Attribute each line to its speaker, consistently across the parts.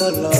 Speaker 1: solo.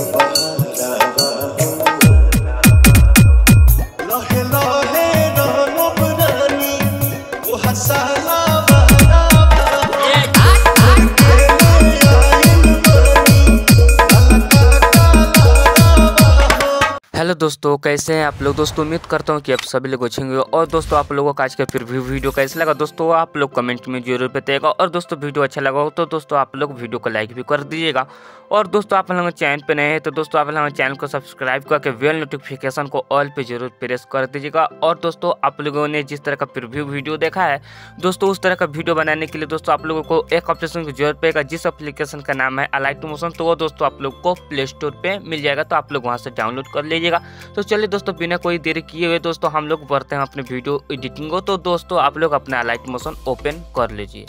Speaker 1: दोस्तों, कैसे हैं आप लोग? दोस्तों, उम्मीद करता हूँ कि आप सभी लोग अच्छे होंगे। और दोस्तों, आप लोगों को आज का फिर भी वीडियो कैसे लगा? दोस्तों, आप लोग कमेंट में ज़रूर बताइएगा। और दोस्तों, वीडियो अच्छा लगा हो तो दोस्तों, आप लोग वीडियो को लाइक भी कर दीजिएगा। और दोस्तों, आप लोग चैनल पर नए हैं तो दोस्तों, आप लोग चैनल को सब्सक्राइब करके वेल नोटिफिकेशन को ऑल पर ज़रूर प्रेस कर दीजिएगा। और दोस्तों, आप लोगों ने जिस तरह का प्रिव्यू वीडियो देखा है, दोस्तों, उस तरह का वीडियो बनाने के लिए दोस्तों, आप लोगों को एक ऑप्शन की ज़रूरत पड़ेगा जिस एप्लीकेशन का नाम है अलाइट मोशन तो वो दोस्तों, आप लोग को प्ले स्टोर पर मिल जाएगा तो आप लोग वहाँ से डाउनलोड कर लीजिएगा। तो चलिए दोस्तों, बिना कोई देर किए हुए दोस्तों, हम लोग बढ़ते हैं अपने वीडियो एडिटिंग को। तो दोस्तों, आप लोग अपना लाइट मोशन ओपन कर लीजिए।